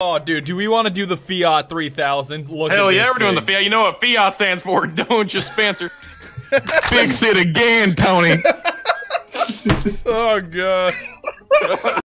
Oh, dude, do we want to do the Fiat 3000? Look Hell at yeah, we're doing the. Fiat. You know what Fiat stands for, don't you, Spencer? Fix it again, Tony. Oh, God.